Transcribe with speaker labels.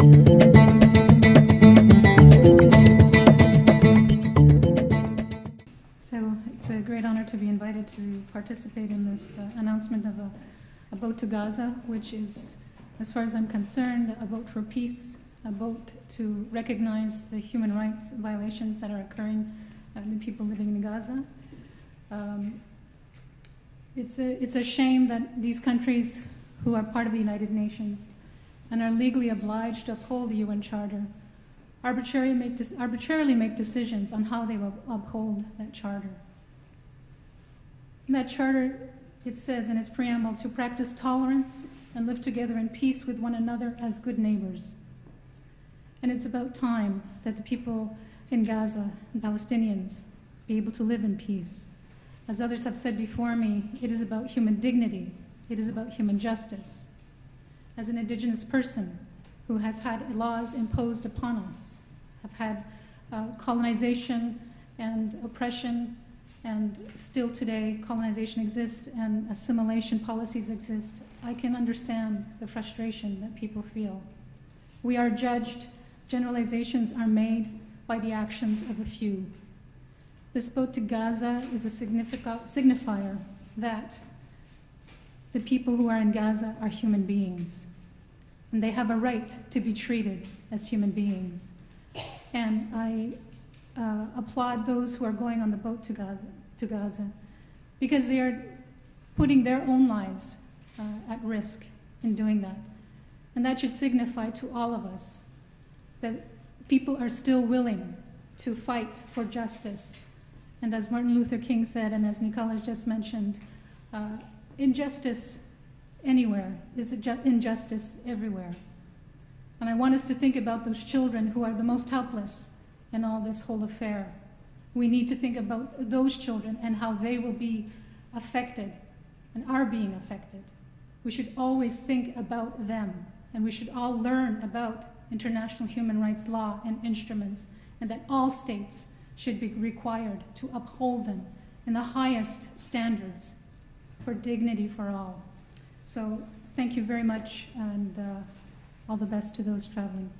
Speaker 1: So it's a great honor to be invited to participate in this uh, announcement of a, a boat to Gaza, which is, as far as I'm concerned, a boat for peace, a boat to recognize the human rights violations that are occurring uh, the people living in Gaza. Um, it's, a, it's a shame that these countries who are part of the United Nations and are legally obliged to uphold the UN Charter arbitrarily make, arbitrarily make decisions on how they will uphold that charter. That charter, it says in its preamble to practice tolerance and live together in peace with one another as good neighbors. And it's about time that the people in Gaza and Palestinians be able to live in peace. As others have said before me, it is about human dignity, it is about human justice. As an indigenous person who has had laws imposed upon us, have had uh, colonization and oppression, and still today colonization exists and assimilation policies exist, I can understand the frustration that people feel. We are judged, generalizations are made by the actions of a few. This boat to Gaza is a signifier that the people who are in Gaza are human beings, and they have a right to be treated as human beings. And I uh, applaud those who are going on the boat to Gaza, to Gaza because they are putting their own lives uh, at risk in doing that. And that should signify to all of us that people are still willing to fight for justice. And as Martin Luther King said, and as Nicole has just mentioned, uh, injustice anywhere is injustice everywhere. And I want us to think about those children who are the most helpless in all this whole affair. We need to think about those children and how they will be affected and are being affected. We should always think about them, and we should all learn about international human rights law and instruments, and that all states should be required to uphold them in the highest standards for dignity for all. So thank you very much, and uh, all the best to those traveling.